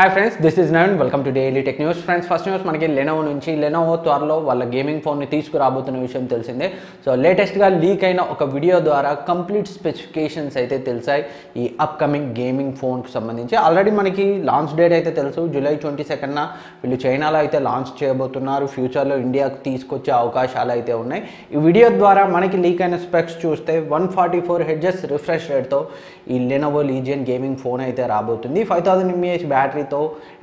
Hi friends this is Naveen welcome to daily tech news friends first news మనకి Lenovo నుంచి Lenovo త్వరలో వాళ్ళ gaming ఫోన్ని తీసుకురాబోతున్న విషయం తెలిసిందే. సో లేటెస్ట్గా లీక్ అయిన ఒక వీడియో ద్వారా కంప్లీట్ స్పెసిఫికేషన్స్ అయితే తెలిసాయి ఈ అప్కమింగ్ గేమింగ్ ఫోన్కి సంబంధించి. ఆల్రెడీ మనకి లాంచ్ డేట్ అయితే తెలుసు. జూలై ట్వంటీ సెకండ్న వీళ్ళు చైనాలో అయితే లాంచ్ చేయబోతున్నారు. ఫ్యూచర్లో ఇండియాకు తీసుకొచ్చే అవకాశాలు అయితే ఉన్నాయి. ఈ వీడియో ద్వారా మనకి లీక్ అయిన స్పెక్స్ చూస్తే one forty four hertz refresh రేట్తో ఈ లెనోవో లీజియన్ గేమింగ్ ఫోన్ అయితే రాబోతుంది. ఫైవ్ థౌసండ్ ఎంఏహెచ్ బ్యాటరీతో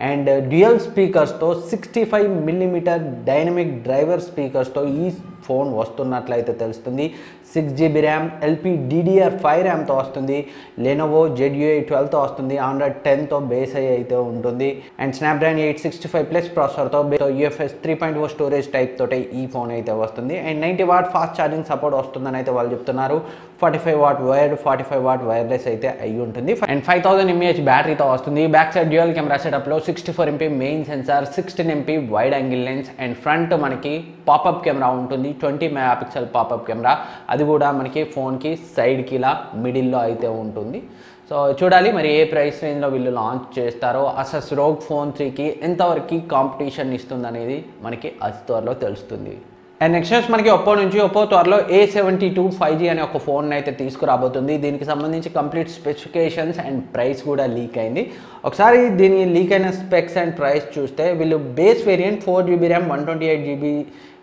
and dual స్పీకర్స్తో sixty five millimetre dynamic driver స్పీకర్స్తో ఈ ఫోన్ వస్తున్నట్లయితే తెలుస్తుంది. Six GB RAM LP DDR five ర్యామ్తో వస్తుంది. లెనోవో జెడ్యూఐ ట్వెల్వ్తో వస్తుంది. ఆండ్రాయిడ్ టెన్తో బేస్ అయ్యి అయితే ఉంటుంది. And Snapdragon eight sixty five plus ప్రాసెసర్తో UFS three point O storage type తోటి ఈ ఫోన్ అయితే వస్తుంది. And ninety watt fast charging support వస్తుందని అయితే వాళ్ళు చెప్తున్నారు. Forty five watt wired forty five watt wireless అయితే అయి ఉంటుంది. అండ్ ఫైవ్ థౌసండ్ ఎంఏహెచ్ బ్యాటరీతో వస్తుంది. Back side dual camera సెటప్లో sixty four MP main sensor sixteen MP wide angle lens and front మనకి పాపప్ కెమెరా ఉంటుంది. Twenty megapixel pop up camera. అది కూడా మనకి ఫోన్కి సైడ్కి ఇలా మిడిల్లో అయితే ఉంటుంది. సో చూడాలి మరి ఏ ప్రైస్ రేంజ్లో వీళ్ళు లాంచ్ చేస్తారో. అసస్ రోగ్ ఫోన్ త్రీకి ఎంతవరకు కాంపిటీషన్ ఇస్తుంది అనేది మనకి అతి త్వరలో తెలుస్తుంది. అండ్ నెక్స్ట్ వచ్చి మనకి ఒప్పో నుంచి ఒప్పో త్వరలో A seventy two five G అనే ఒక ఫోన్ అయితే తీసుకురాబోతుంది. దీనికి సంబంధించి కంప్లీట్ స్పెసిఫికేషన్స్ అండ్ ప్రైస్ కూడా లీక్ అయింది. ఒకసారి దీని లీక్ అయిన స్పెక్స్ అండ్ ప్రైస్ చూస్తే వీళ్ళు base variant four GB RAM one twenty eight GB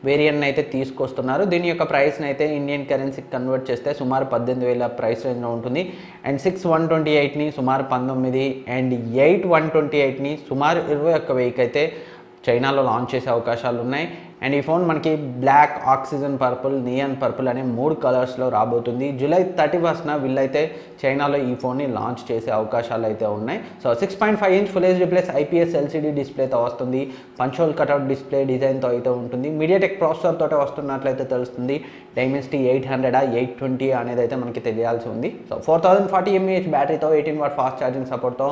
variant అయితే తీసుకొస్తున్నారు. దీని యొక్క ప్రైస్ని అయితే ఇండియన్ కరెన్సీకి కన్వర్ట్ చేస్తే సుమారు పద్దెనిమిది వేల ప్రైస్ రేంజ్లో ఉంటుంది. అండ్ సిక్స్ వన్ ట్వంటీ ఎయిట్ని సుమారు పంతొమ్మిది అండ్ ఎయిట్ వన్ ట్వంటీ ఎయిట్ని సుమారు ఇరవై ఒక్క వెయ్యికి అయితే చైనాలో లాంచ్ చేసే అవకాశాలు ఉన్నాయి. అండ్ ఈ ఫోన్ మనకి black oxygen purple neon purple అనే మూడు కలర్స్లో రాబోతుంది. జూలై థర్టీ ఫస్ట్న వీళ్ళైతే చైనాలో ఈ ఫోన్ని లాంచ్ చేసే అవకాశాలు అయితే ఉన్నాయి. So six point five inch full HD plus IPS LCD డిస్ప్లేతో వస్తుంది. పంచోల్ కట్అవుట్ డిస్ప్లే డిజైన్తో అయితే ఉంటుంది. మీడియాటెక్ ప్రాసెసర్ తోటే వస్తున్నట్లయితే తెలుస్తుంది. డైమెన్సిటీ ఎయిట్ హండ్రెడా ఎయిట్ ట్వంటీ అనేది అయితే మనకి తెలియాల్సి ఉంది. So four thousand forty mAh బ్యాటరీతో eighteen watt fast charging సపోర్ట్తో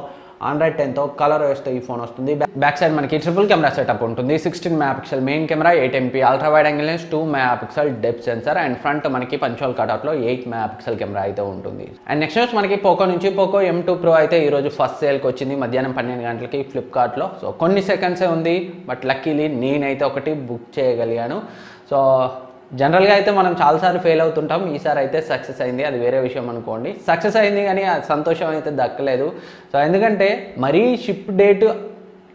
ఆండ్రాయిడ్ టెన్తో కలర్ వేస్తే ఈ ఫోన్ వస్తుంది. బ్యాక్ సైడ్ మనకి ట్రిపుల్ కెమెరా సెటప్ ఉంటుంది. Sixteen megapixel main camera eight MP ultra wide angle lens two megapixel depth sensor and front మనకి punch hole కటౌట్లో eight mega pixel camera అయితే ఉంటుంది. అండ్ నెక్స్ట్ న్యూస్ మనకి పోకో నుంచి Poco M two pro అయితే ఈరోజు first సేల్కి వచ్చింది. మధ్యాహ్నం పన్నెండు గంటలకి ఫ్లిప్కార్ట్లో సో కొన్ని సెకండ్సే ఉంది బట్ లక్కీలీ నేనైతే ఒకటి బుక్ చేయగలిగాను. సో జనరల్గా అయితే మనం చాలాసార్లు ఫెయిల్ అవుతుంటాం ఈసారి అయితే సక్సెస్ అయింది అది వేరే విషయం అనుకోండి. సక్సెస్ అయింది కానీ సంతోషం అయితే దక్కలేదు. సో ఎందుకంటే మరీ షిప్ డేట్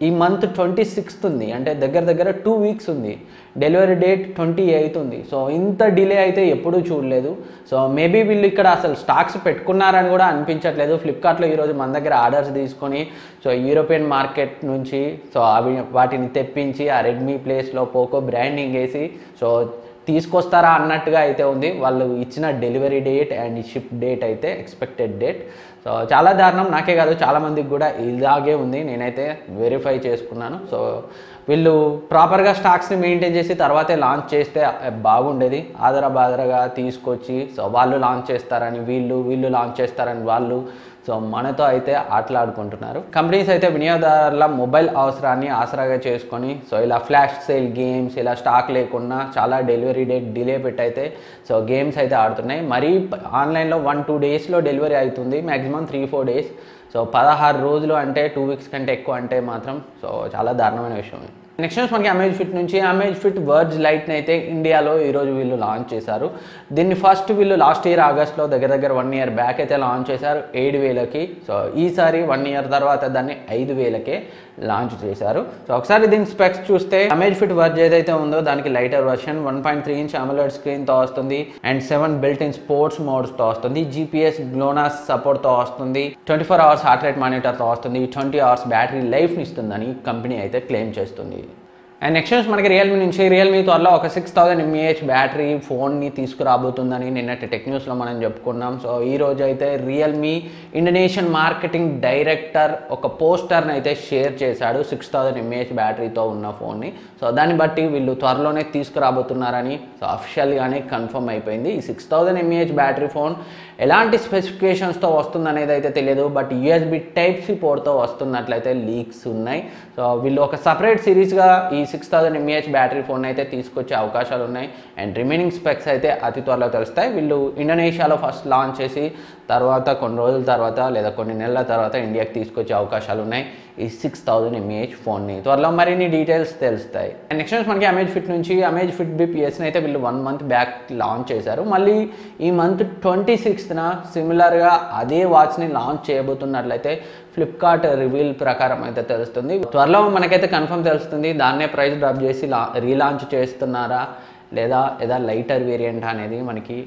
ఈ మంత్ ట్వంటీ సిక్స్త్ ఉంది అంటే దగ్గర దగ్గర టూ వీక్స్ ఉంది. డెలివరీ డేట్ ట్వంటీ ఎయిత్ ఉంది. సో ఇంత డిలే అయితే ఎప్పుడూ చూడలేదు. సో మేబీ వీళ్ళు ఇక్కడ అసలు స్టాక్స్ పెట్టుకున్నారని కూడా అనిపించట్లేదు. ఫ్లిప్కార్ట్లో ఈరోజు మన దగ్గర ఆర్డర్స్ తీసుకొని సో యూరోపియన్ మార్కెట్ నుంచి సో అవి వాటిని తెప్పించి ఆ రెడ్మీ ప్లేస్లో పోకో బ్రాండింగ్ వేసి సో తీసుకొస్తారా అన్నట్టుగా అయితే ఉంది. వాళ్ళు ఇచ్చిన delivery date and ship date అయితే ఎక్స్పెక్టెడ్ డేట్ సో చాలా దారుణం. నాకే కాదు చాలామందికి కూడా ఇలాగే ఉంది. నేనైతే వెరిఫై చేసుకున్నాను. సో వీళ్ళు ప్రాపర్గా స్టాక్స్ని మెయింటైన్ చేసి తర్వాతే లాంచ్ చేస్తే బాగుండేది. ఆదర బాదరగా తీసుకొచ్చి సో వాళ్ళు లాంచ్ చేస్తారని వీళ్ళు వీళ్ళు లాంచ్ చేస్తారని వాళ్ళు సో మనతో అయితే ఆటలాడుకుంటున్నారు. కంపెనీస్ అయితే వినియోగదారుల మొబైల్ అవసరాన్ని ఆసరాగా చేసుకొని సో ఇలా ఫ్లాష్ సేల్ గేమ్స్ ఇలా స్టాక్ లేకుండా చాలా డెలివరీ డేట్ డిలే పెట్టయితే సో గేమ్స్ అయితే ఆడుతున్నాయి. మరీ ఆన్లైన్లో వన్ టూ డేస్లో డెలివరీ అవుతుంది maximum three four days. So పదహారు రోజులు అంటే టూ వీక్స్ కంటే ఎక్కువ అంటే మాత్రం సో చాలా దారుణమైన విషయం నెక్స్ట్ న్యూస్ మనకి అమేజ్ ఫిట్ నుంచి అమేజ్ ఫిట్ వర్డ్స్ లైట్ని అయితే ఇండియాలో ఈరోజు వీళ్ళు లాంచ్ చేశారు. దీన్ని ఫస్ట్ వీళ్ళు లాస్ట్ ఇయర్ ఆగస్ట్లో దగ్గర దగ్గర వన్ ఇయర్ బ్యాక్ అయితే లాంచ్ చేశారు. ఏడు వేలకి సో ఈసారి వన్ ఇయర్ తర్వాత దాన్ని ఐదు వేలకే లాంచ్ చేశారు. సో ఒకసారి దీని స్పెక్స్ చూస్తే అమేజ్ ఫిట్ వర్జ్ ఏదైతే ఉందో దానికి lighter version one point three inch AMOLED స్క్రీన్తో వస్తుంది and seven built in sports మోడ్స్తో వస్తుంది. జీపీఎస్ గ్లోనాస్ సపోర్ట్తో వస్తుంది. Twenty four hours heart rate మానిటర్తో వస్తుంది. ట్వంటీ అవర్స్ బ్యాటరీ లైఫ్ని ఇస్తుందని కంపెనీ అయితే క్లెయిమ్ చేస్తుంది. అండ్ నెక్స్ట్ న్యూస్ మనకి రియల్మీ నుంచి రియల్మీ త్వరలో ఒక సిక్స్ థౌసండ్ ఎంఏహెచ్ బ్యాటరీ ఫోన్ని తీసుకురాబోతుందని నిన్నటి టెక్ న్యూస్లో మనం చెప్పుకున్నాం. సో ఈ రోజు అయితే రియల్మీ ఇండోనేషియన్ మార్కెటింగ్ డైరెక్టర్ ఒక పోస్టర్ని అయితే షేర్ చేశాడు సిక్స్ థౌసండ్ ఎంఏహెచ్ బ్యాటరీతో ఉన్న ఫోన్ని సో దాన్ని బట్టి వీళ్ళు త్వరలోనే తీసుకురాబోతున్నారని సో అఫిషియల్గానే కన్ఫర్మ్ అయిపోయింది. ఈ six thousand mAh battery phone ఎలాంటి స్పెసిఫికేషన్స్తో వస్తుంది అనేది అయితే తెలియదు. బట్ యూఎస్బి టైప్ సి పోర్ట్తో వస్తున్నట్లయితే లీక్స్ ఉన్నాయి. సో వీళ్ళు ఒక సపరేట్ సిరీస్గా ఈ six thousand mAh battery phone అయితే తీసుకొచ్చే అవకాశాలు ఉన్నాయి అండ్ రిమైనింగ్ స్పెక్స్ అయితే అతి త్వరలో తెలుస్తాయి. వీళ్ళు ఇండోనేషియాలో ఫస్ట్ లాంచ్ చేసి తర్వాత కొన్ని రోజుల తర్వాత లేదా కొన్ని నెలల తర్వాత ఇండియాకి తీసుకొచ్చే అవకాశాలు ఉన్నాయి. ఈ సిక్స్ థౌజండ్ ఎంఏహెచ్ ఫోన్ని త్వరలో మరిన్ని డీటెయిల్స్ తెలుస్తాయి. అండ్ నెక్స్ట్ మనకి అమేజ్ ఫిట్ నుంచి అమేజ్ ఫిట్ బి పిఎస్ని అయితే వీళ్ళు వన్ మంత్ బ్యాక్ లాంచ్ చేశారు. మళ్ళీ ఈ మంత్ ట్వంటీ సిక్స్త్న సిమిలర్గా అదే వాచ్ని లాంచ్ చేయబోతున్నట్లయితే ఫ్లిప్కార్ట్ రివీల్ ప్రకారం అయితే తెలుస్తుంది. త్వరలో మనకైతే కన్ఫర్మ్ తెలుస్తుంది దాన్నే ప్రైస్ డ్రాప్ చేసి లా రీలాంచ్ చేస్తున్నారా? లేదా ఏదా లైటర్ వేరియంట్ అనేది మనకి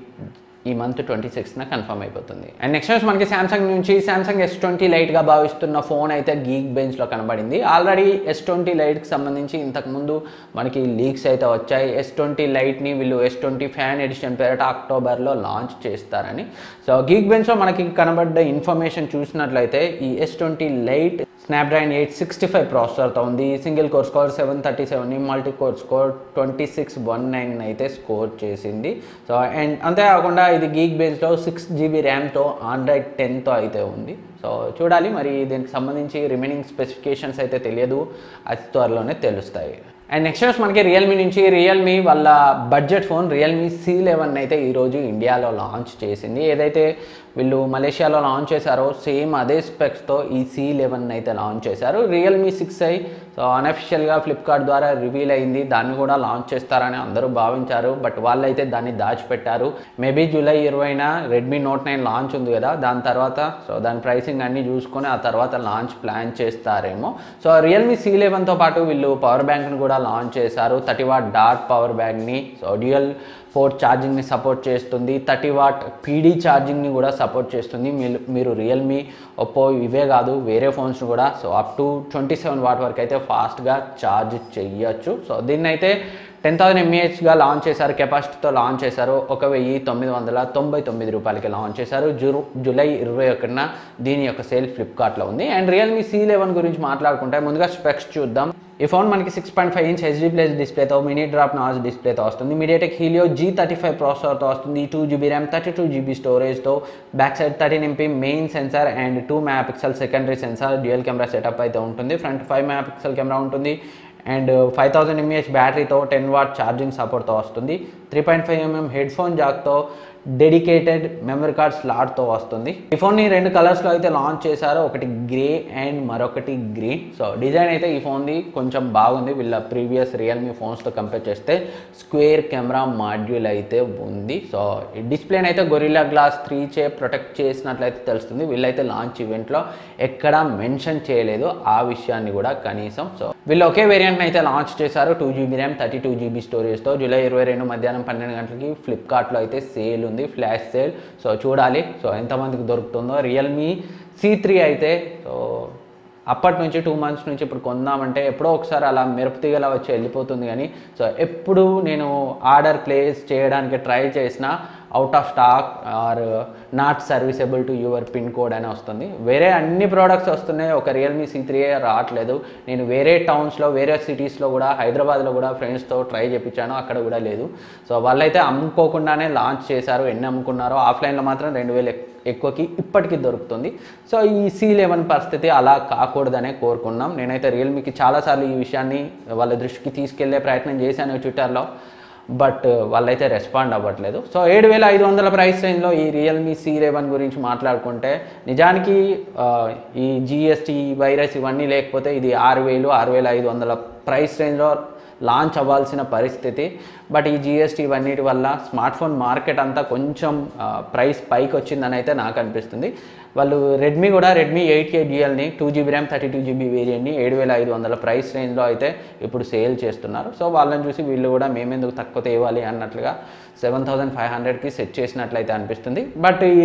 ఈ మంత్ ట్వంటీ సిక్స్న కన్ఫర్మ్ అయిపోతుంది. అండ్ నెక్స్ట్ వచ్చి మనకి శాంసంగ్ నుంచి శాంసంగ్ ఎస్ ట్వంటీ లైట్గా భావిస్తున్న ఫోన్ అయితే గీక్ బెంచ్లో కనబడింది. ఆల్రెడీ ఎస్ ట్వంటీ లైట్కి సంబంధించి ఇంతకుముందు మనకి లీక్స్ అయితే వచ్చాయి. ఎస్ ట్వంటీ లైట్ని వీళ్ళు ఎస్ ట్వంటీ ఫ్యాన్ ఎడిషన్ పేరట అక్టోబర్లో లాంచ్ చేస్తారని. సో గీక్ బెంచ్లో మనకి కనబడ్డ ఇన్ఫర్మేషన్ చూసినట్లయితే ఈ S twenty lite Snapdragon eight sixty five ప్రాసెసర్తో ఉంది. Single core score seven thirty seven multi core score twenty six one nine అయితే స్కోర్ చేసింది. సో అండ్ అంతేకాకుండా ఇది గీక్ బేస్లో సిక్స్ జీబీ ర్యామ్తో ఆండ్రాయిడ్ టెన్తో అయితే ఉంది. సో చూడాలి. మరి దీనికి సంబంధించి రిమైనింగ్ స్పెసిఫికేషన్స్ అయితే తెలియదు. అతి త్వరలోనే తెలుస్తాయి. అండ్ నెక్స్ట్ వచ్చి మనకి రియల్మీ నుంచి రియల్మీ వాళ్ళ budget phone Realme C eleven అయితే ఈరోజు ఇండియాలో లాంచ్ చేసింది. ఏదైతే వీళ్ళు మలేషియాలో లాంచ్ చేశారో సేమ్ అదే స్పెక్స్తో ఈ సి లెవెన్ అయితే లాంచ్ చేశారు. రియల్మీ సిక్స్ ఐ సో అన్అఫిషియల్గా ఫ్లిప్కార్ట్ ద్వారా రివీల్ అయింది. దాన్ని కూడా లాంచ్ చేస్తారని అందరూ భావించారు. బట్ వాళ్ళైతే దాన్ని దాచిపెట్టారు. మేబీ జూలై ఇరవైన రెడ్మీ నోట్ నైన్ లాంచ్ ఉంది కదా దాని తర్వాత సో దాని ప్రైసింగ్ అన్నీ చూసుకొని ఆ తర్వాత లాంచ్ ప్లాన్ చేస్తారేమో. సో రియల్మీ సి లెవెన్తో పాటు వీళ్ళు పవర్ బ్యాంక్ని కూడా లాంచ్ చేశారు. థర్టీ వాట్ డాట్ పవర్ బ్యాంక్ని సో డ్యూయల్ పోర్ట్ ఛార్జింగ్ని సపోర్ట్ చేస్తుంది. థర్టీ వాట్ పీడీ ఛార్జింగ్ని కూడా సపోర్ట్ చేస్తుంది. మీరు మీరు రియల్మీ ఒప్పో ఇవే కాదు వేరే ఫోన్స్ కూడా so up to twenty seven watt వరకు అయితే ఫాస్ట్గా ఛార్జ్ చెయ్యొచ్చు సో దీన్ని అయితే టెన్ థౌసండ్ ఎంఏహెచ్గా లాంచ్ చేశారు కెపాసిటీతో లాంచ్ చేశారు. ఒక వెయ్యి తొమ్మిది వందల తొంభై తొమ్మిది రూపాయలకి లాంచ్ చేశారు. జూ జూలై ఇరవై ఒకటిన దీని యొక్క సేల్ ఫ్లిప్కార్ట్లో ఉంది. అండ్ రియల్మీ సి లెవెన్ గురించి మాట్లాడుకుంటే ముందుగా స్పెక్స్ చూద్దాం. ఈ ఫోన్ మనకి six point five inch HD plus డిస్ప్లేతో mini drop notch డిస్ప్లేతో వస్తుంది. MediaTek Helio G thirty five ప్రాసెసర్తో వస్తుంది. Two GB RAM thirty two GB స్టోరేజ్తో back side thirteen MP main sensor and two megapixel secondary sensor dual camera setup అయితే ఉంటుంది. Front five mega pixel camera ఉంటుంది. And five thousand mAh బ్యాటరీతో ten watt charging సపోర్ట్తో వస్తుంది. Three point five mm headphone జాక్తో dedicated memory card స్లాట్తో వస్తుంది. ఈ ఫోన్ని రెండు కలర్స్లో అయితే లాంచ్ చేశారు. ఒకటి గ్రే అండ్ మరొకటి గ్రీన్. సో డిజైన్ అయితే ఈ ఫోన్ది కొంచెం బాగుంది. వీళ్ళ ప్రీవియస్ రియల్మీ ఫోన్స్తో కంపేర్ చేస్తే స్క్వేర్ కెమెరా మాడ్యూల్ అయితే ఉంది. సో డిస్ప్లేని అయితే గొరిల్లా గ్లాస్ త్రీ చే ప్రొటెక్ట్ చేసినట్లయితే తెలుస్తుంది. వీళ్ళైతే లాంచ్ ఈవెంట్లో ఎక్కడా మెన్షన్ చేయలేదు. ఆ విషయాన్ని కూడా కనీసం సో వీళ్ళు ఒకే వేరియంట్ని అయితే లాంచ్ చేశారు. Two GB RAM thirty two GB స్టోరేజ్తో July ఇరవై రెండు మధ్యాహ్నం పన్నెండు గంటలకి ఫ్లిప్కార్ట్లో అయితే సేల్ ఉంది. ఫ్లాష్ సేల్ సో చూడాలి. సో ఎంతమందికి దొరుకుతుందో. రియల్మీ సి త్రీ అయితే సో అప్పటి నుంచి టూ మంత్స్ నుంచి ఇప్పుడు కొందామంటే ఎప్పుడో ఒకసారి అలా మెరుపు తీగలా వచ్చి వెళ్ళిపోతుంది కానీ సో ఎప్పుడు నేను ఆర్డర్ ప్లేస్ చేయడానికి ట్రై చేసినా out of stock or not serviceable to your pin code అని వస్తుంది. వేరే అన్ని ప్రోడక్ట్స్ వస్తున్నాయి. ఒక రియల్మీ సి త్రీ రావట్లేదు. నేను వేరే టౌన్స్లో వేరే సిటీస్లో కూడా హైదరాబాద్లో కూడా ఫ్రెండ్స్తో ట్రై చేయించాను అక్కడ కూడా లేదు. సో వాళ్ళైతే అమ్ముకోకుండానే లాంచ్ చేశారు. ఎన్ని అమ్ముకున్నారో ఆఫ్లైన్లో మాత్రం రెండు వేలు ఎక్కువకి ఇప్పటికీ దొరుకుతుంది. సో ఈ సీ లెవెన్ పరిస్థితి అలా కాకూడదనే కోరుకున్నాం. నేనైతే రియల్మీకి చాలాసార్లు ఈ విషయాన్ని వాళ్ళ దృష్టికి తీసుకెళ్ళే ప్రయత్నం చేశాను ట్విట్టర్లో బట్ వాళ్ళైతే రెస్పాండ్ అవ్వట్లేదు. సో ఏడు వేల ఐదు వందల ప్రైస్ రేంజ్లో ఈ రియల్మీ సి రేవన్ గురించి మాట్లాడుకుంటే నిజానికి ఈ జిఎస్టీ వైరస్ ఇవన్నీ లేకపోతే ఇది ఆరు వేలు ఆరు వేల ఐదు వందల ప్రైస్ రేంజ్లో లాంచ్ అవ్వాల్సిన పరిస్థితి. బట్ ఈ జిఎస్టీ ఇవన్నిటి వల్ల స్మార్ట్ ఫోన్ మార్కెట్ అంతా కొంచెం ప్రైస్ పైకి వచ్చిందని అయితే నాకు అనిపిస్తుంది. వాళ్ళు రెడ్మీ కూడా Redmi eight కేడిఎల్ని two GB RAM thirty two GB వేరియంట్ని ఏడు వేల ఐదు వందల ప్రైస్ రేంజ్లో అయితే ఇప్పుడు సేల్ చేస్తున్నారు. సో వాళ్ళని చూసి వీళ్ళు కూడా మేమెందుకు తక్కువ తేవాలి అన్నట్లుగా సెవెన్ థౌసండ్ ఫైవ్ హండ్రెడ్కి సెట్ చేసినట్లయితే అనిపిస్తుంది. బట్ ఈ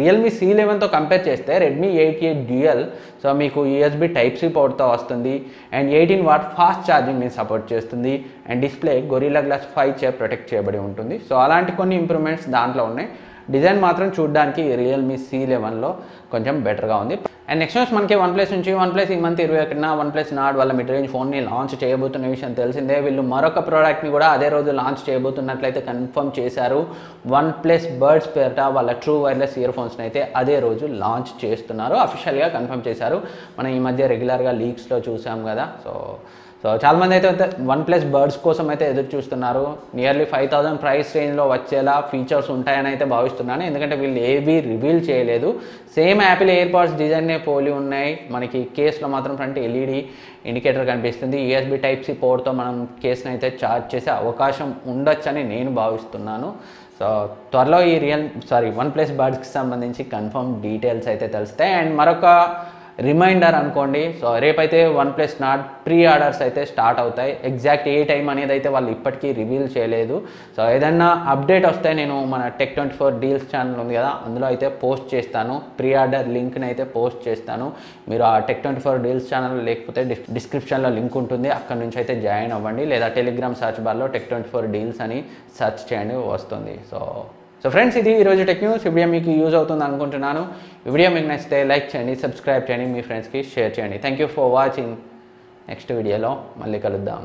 రియల్మీ సి లెవెన్తో కంపేర్ చేస్తే Redmi eight eight dual so మీకు యూఎస్బి టైప్ సి పోర్ట్తో వస్తుంది. అండ్ ఎయిటీన్ వాట్ ఫాస్ట్ ఛార్జింగ్ని సపోర్ట్ చేస్తుంది. And display Gorilla Glass five చే ప్రొటెక్ట్ చేయబడి ఉంటుంది. సో అలాంటి కొన్ని ఇంప్రూవ్మెంట్స్ దాంట్లో ఉన్నాయి. డిజైన్ మాత్రం చూడడానికి రియల్మీ సి లెవెన్లో కొంచెం బెటర్గా ఉంది. అండ్ నెక్స్ట్ వచ్చి మనకి వన్ ప్లస్ నుంచి వన్ ప్లస్ ఈ మంత్ ఇరవై ఒకటిన వన్ ప్లస్ నాడ్ వాళ్ళ మిడ్ రేంజ్ ఫోన్ని లాంచ్ చేయబోతున్న విషయం తెలిసిందే. వీళ్ళు మరొక ప్రోడక్ట్ని కూడా అదే రోజు లాంచ్ చేయబోతున్నట్లయితే కన్ఫర్మ్ చేశారు. వన్ ప్లస్ బర్డ్స్ పేరిట వాళ్ళ ట్రూ వైర్లెస్ ఇయర్ ఫోన్స్ని అయితే అదే రోజు లాంచ్ చేస్తున్నారు. అఫీషియల్గా కన్ఫర్మ్ చేశారు. మనం ఈ మధ్య రెగ్యులర్గా లీక్స్లో చూసాం కదా. సో సో చాలామంది అయితే వన్ ప్లస్ బర్డ్స్ కోసం అయితే ఎదురు చూస్తున్నారు. నియర్లీ ఫైవ్ థౌసండ్ ప్రైస్ రేంజ్లో వచ్చేలా ఫీచర్స్ ఉంటాయని అయితే భావిస్తున్నాను ఎందుకంటే వీళ్ళు ఏవి రివీల్ చేయలేదు. సేమ్ యాపిల్ ఎయిర్ పాడ్స్ డిజైన్నే పోలి ఉన్నాయి. మనకి కేసులో మాత్రం ఫ్రంట్ ఎల్ఈడి ఇండికేటర్ కనిపిస్తుంది. యూఎస్బి టైప్ సి పోర్ట్తో మనం కేసును అయితే ఛార్జ్ చేసే అవకాశం ఉండొచ్చని నేను భావిస్తున్నాను. సో త్వరలో ఈ రియల్ సారీ వన్ ప్లస్ బర్డ్స్కి సంబంధించి కన్ఫర్మ్ డీటెయిల్స్ అయితే తెలుస్తాయి. అండ్ మరొక రిమైండర్ అనుకోండి. సో రేపైతే OnePlus Nord pre orders అయితే స్టార్ట్ అవుతాయి. ఎగ్జాక్ట్ ఏ టైం అనేది అయితే వాళ్ళు ఇప్పటికీ రివీల్ చేయలేదు. సో ఏదన్నా అప్డేట్ వస్తే నేను మన tech twenty four deals channel ఉంది కదా అందులో అయితే పోస్ట్ చేస్తాను. ప్రీ ఆర్డర్ లింక్ని అయితే పోస్ట్ చేస్తాను. మీరు ఆ tech twenty four deals channel లేకపోతే డిస్ డిస్క్రిప్షన్లో లింక్ ఉంటుంది. అక్కడ నుంచి అయితే జాయిన్ అవ్వండి. లేదా టెలిగ్రామ్ సర్చ్ బార్లో టెక్ ట్వంటీ ఫోర్ డీల్స్ అని సెర్చ్ చేయండి వస్తుంది. సో సో ఫ్రెండ్స్ ఇది ఈరోజు టెక్ న్యూస్ వీడియో మీకు యూజ్ అవుతుంది అనుకుంటున్నాను. వీడియో మీకు నచ్చితే లైక్ చేయండి సబ్స్క్రైబ్ చేయండి మీ ఫ్రెండ్స్కి షేర్ చేయండి. Thank you for watching next వీడియోలో మళ్ళీ కలుద్దాం.